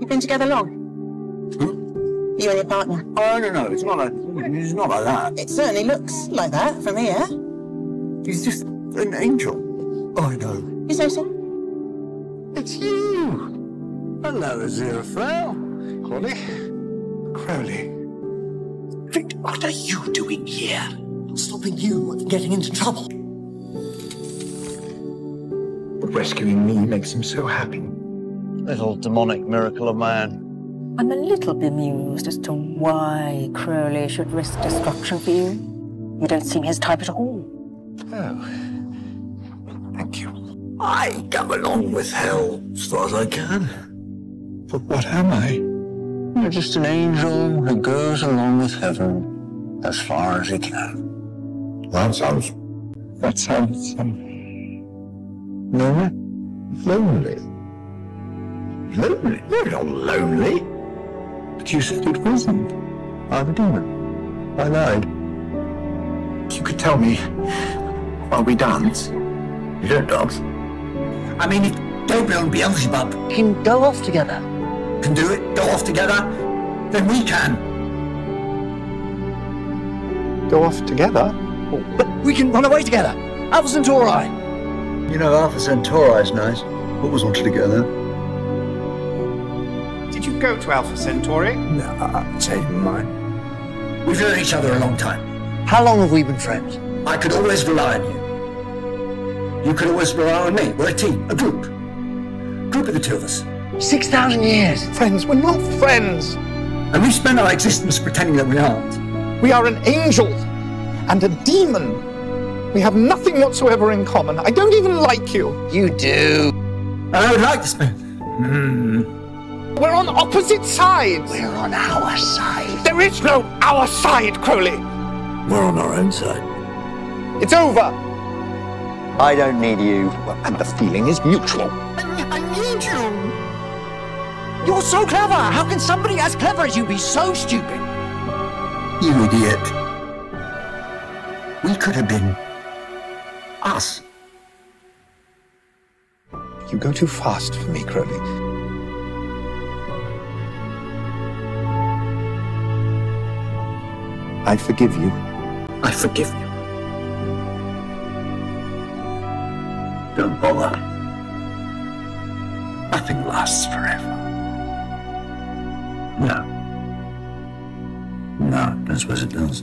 You've been together long? Hmm? You and your partner? Oh, no, no, it's not like, it's not like that. It certainly looks like that from here. He's just an angel. Oh, I know. You say so? It's you. Hello, Aziraphale. Crowley. Crowley. Victor, what are you doing here? I'm stopping you from getting into trouble. But rescuing me makes him so happy. Little demonic miracle of man. I'm a little bemused as to why Crowley should risk destruction for you. You don't seem his type at all. Oh. Thank you. I come along with hell as far as I can. But what am I? You're just an angel who goes along with heaven as far as he can. That sounds. That sounds. Um, lonely? Lonely? Lonely? You're not lonely. But you said it wasn't. I'm a demon. I lied. You could tell me while we dance. You don't dance. I mean, if Gabriel and Beelzebub Can go off together. can do it, go off together, then we can. Go off together? But we can run away together. Alpha Centauri. You know, Alpha Centauri is nice. Always wanted to go there. Did you go to Alpha Centauri? No, I'll change my mind. We've known each other a long time. How long have we been friends? I could always rely on you. You could always rely on me. We're a team, a group. Group of the two of us. 6,000 years. Friends, we're not friends. And we spend our existence pretending that we aren't. We are an angel and a demon. We have nothing whatsoever in common. I don't even like you. You do. And I would like to spend. Hmm. We're on opposite sides. We're on our side. There is no our side, Crowley. We're on our own side. It's over. I don't need you. And the feeling is mutual. I need you. You're so clever. How can somebody as clever as you be so stupid? You idiot. We could have been us. You go too fast for me, Crowley. I forgive you. I forgive you. Don't bother. Nothing lasts forever. No. No, I don't it does.